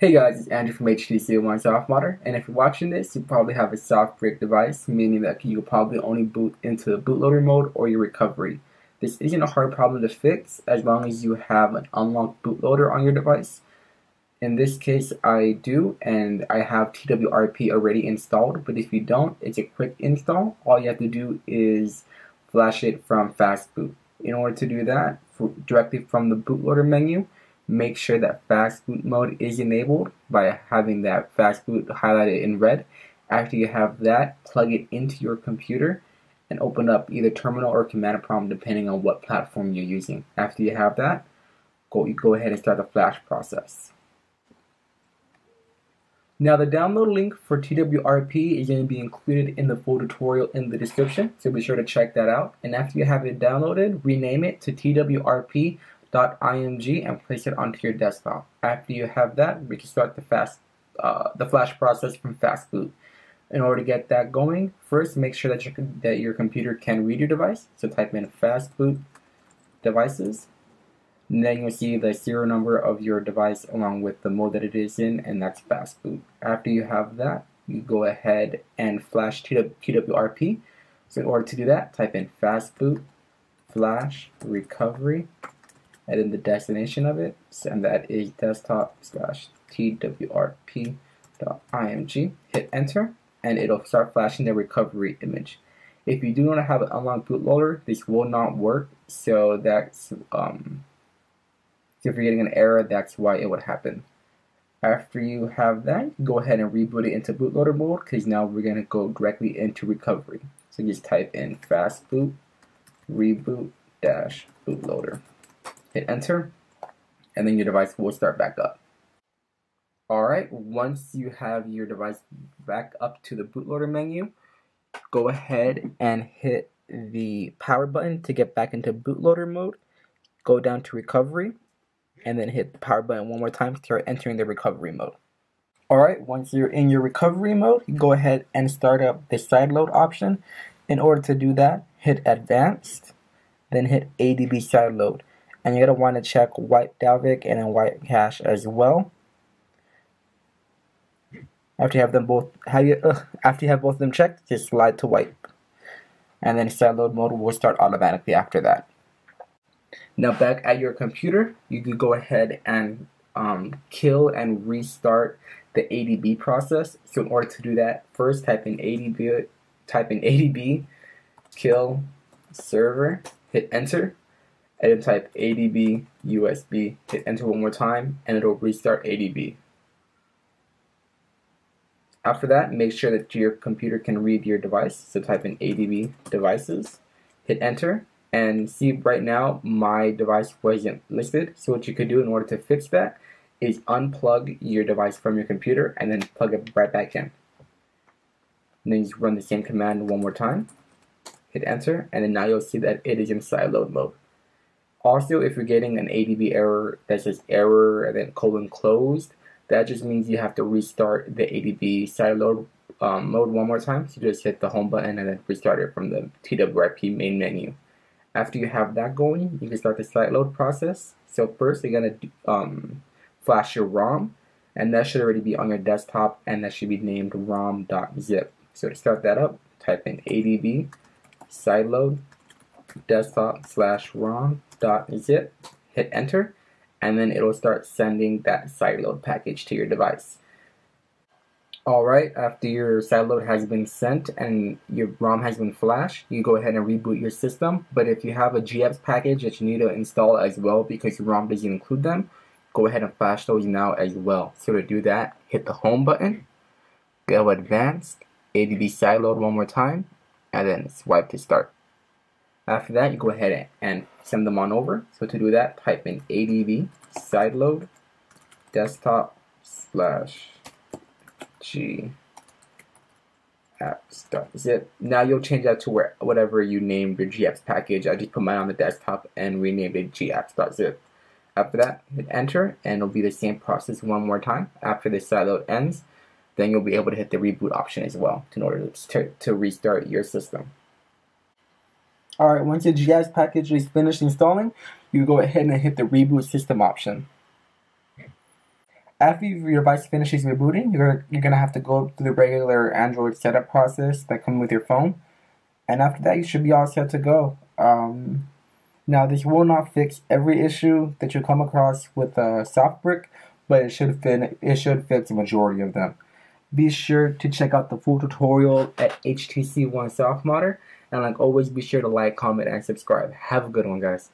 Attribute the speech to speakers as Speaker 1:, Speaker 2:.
Speaker 1: Hey guys, it's Andrew from HTC One softModder, and if you're watching this, you probably have a soft brick device, meaning that you probably only boot into the bootloader mode or your recovery. This isn't a hard problem to fix as long as you have an unlocked bootloader on your device. In this case, I do, and I have TWRP already installed, but if you don't, it's a quick install. All you have to do is flash it from Fastboot. In order to do that, directly from the bootloader menu, make sure that fast boot mode is enabled by having that fast boot highlighted in red. After you have that, plug it into your computer and open up either terminal or command prompt depending on what platform you're using. After you have that, go, you go ahead and start the flash process. Now the download link for TWRP is going to be included in the full tutorial in the description, so be sure to check that out. And after you have it downloaded, rename it to TWRP and place it onto your desktop. After you have that, we can start the fast uh, the flash process from Fastboot. In order to get that going, first make sure that your that your computer can read your device. So type in Fastboot devices. And then you'll see the serial number of your device along with the mode that it is in, and that's Fastboot. After you have that, you go ahead and flash TWRP. So in order to do that, type in Fastboot flash recovery and then the destination of it, and that is desktop slash twrp.img. Hit enter, and it'll start flashing the recovery image. If you do not have an unlocked bootloader, this will not work. So that's um, if you're getting an error, that's why it would happen. After you have that, go ahead and reboot it into bootloader mode because now we're going to go directly into recovery. So just type in fastboot reboot dash bootloader hit enter, and then your device will start back up. Alright, once you have your device back up to the bootloader menu, go ahead and hit the power button to get back into bootloader mode. Go down to recovery, and then hit the power button one more time to start entering the recovery mode. Alright, once you're in your recovery mode, go ahead and start up the sideload option. In order to do that, hit advanced, then hit ADB sideload and you're gonna want to check wipe Dalvik and then wipe cache as well. After you have them both, have you, after you have both of them checked, just slide to wipe, and then sideload mode will start automatically after that. Now back at your computer, you can go ahead and um, kill and restart the ADB process. So in order to do that, first type in ADB, type in ADB, kill server, hit enter, and then type ADB USB, hit enter one more time, and it'll restart ADB. After that, make sure that your computer can read your device, so type in ADB devices, hit enter, and see right now my device wasn't listed, so what you could do in order to fix that is unplug your device from your computer and then plug it right back in. And then you run the same command one more time, hit enter, and then now you'll see that it is in sideload mode. Also, if you're getting an ADB error that says error and then colon closed, that just means you have to restart the ADB sideload um, mode one more time. So just hit the home button and then restart it from the TWRP main menu. After you have that going, you can start the sideload process. So first, you're gonna um, flash your ROM, and that should already be on your desktop, and that should be named rom.zip. So to start that up, type in adb sideload desktop slash rom zip, hit enter, and then it'll start sending that sideload package to your device. Alright, after your sideload has been sent and your ROM has been flashed, you go ahead and reboot your system. But if you have a GApps package that you need to install as well because your ROM doesn't include them, go ahead and flash those now as well. So to do that, hit the home button, go advanced, ADB sideload one more time, and then swipe to start. After that, you go ahead and send them on over. So to do that, type in adb sideload desktop slash g apps.zip. Now you'll change that to where whatever you named your gapps package. I just put mine on the desktop and renamed it gapps.zip. After that, hit enter and it'll be the same process one more time. After the sideload ends, then you'll be able to hit the reboot option as well in order to, to restart your system. Alright, once your GApps package is finished installing, you go ahead and hit the reboot system option. after your device finishes rebooting, you're you're gonna have to go through the regular Android setup process that comes with your phone, and after that, you should be all set to go. Um, now, this will not fix every issue that you come across with uh, SoftBrick, but it should fit. It should fix the majority of them. Be sure to check out the full tutorial at HTC One softModder, and like always, be sure to like, comment, and subscribe. Have a good one, guys.